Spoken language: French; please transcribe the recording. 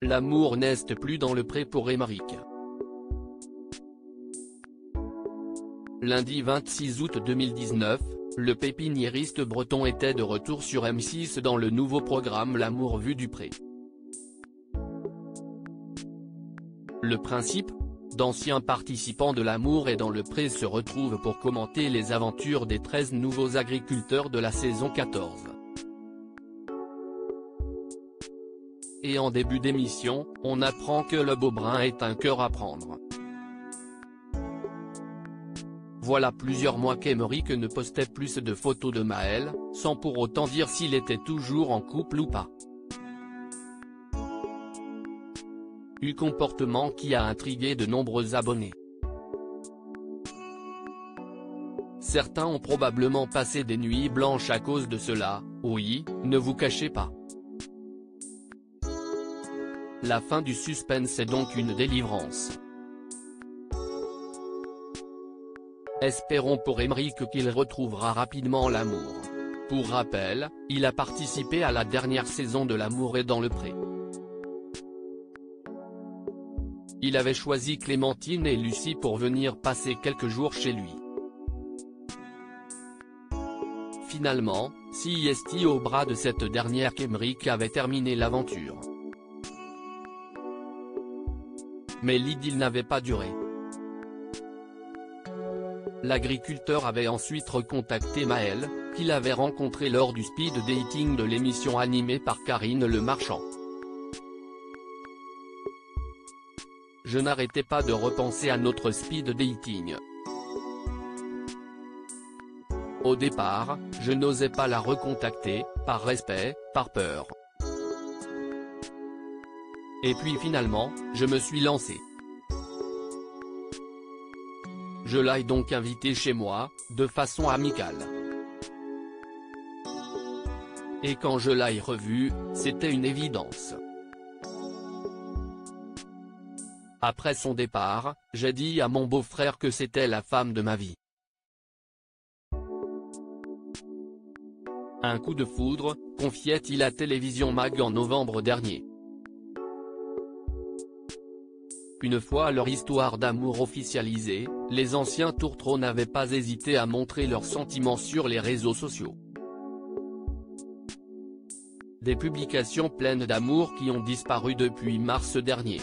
L'amour n'est plus dans le pré pour Émeric. Lundi 26 août 2019, le pépiniériste breton était de retour sur M6 dans le nouveau programme L'amour vu du pré. Le principe D'anciens participants de l'amour et dans le pré se retrouvent pour commenter les aventures des 13 nouveaux agriculteurs de la saison 14. Et en début d'émission, on apprend que le Beaubrun est un cœur à prendre. Voilà plusieurs mois qu'Emeric ne postait plus de photos de Maël, sans pour autant dire s'il était toujours en couple ou pas. Eu comportement qui a intrigué de nombreux abonnés. Certains ont probablement passé des nuits blanches à cause de cela, oui, ne vous cachez pas. La fin du suspense est donc une délivrance. Espérons pour Emeric qu'il retrouvera rapidement l'amour. Pour rappel, il a participé à la dernière saison de L'amour et dans le pré. Il avait choisi Clémentine et Lucie pour venir passer quelques jours chez lui. Finalement, c'est au bras de cette dernière qu'Emeric avait terminé l'aventure. Mais l'idylle n'avait pas duré. L'agriculteur avait ensuite recontacté Maël, qu'il avait rencontré lors du speed dating de l'émission animée par Karine Le Marchand. Je n'arrêtais pas de repenser à notre speed dating. Au départ, je n'osais pas la recontacter, par respect, par peur. Et puis finalement, je me suis lancé. Je l'ai donc invité chez moi, de façon amicale. Et quand je l'ai revu, c'était une évidence. Après son départ, j'ai dit à mon beau-frère que c'était la femme de ma vie. Un coup de foudre, confiait-il à Télévision Mag en novembre dernier. Une fois leur histoire d'amour officialisée, les anciens tourtereaux n'avaient pas hésité à montrer leurs sentiments sur les réseaux sociaux. Des publications pleines d'amour qui ont disparu depuis mars dernier.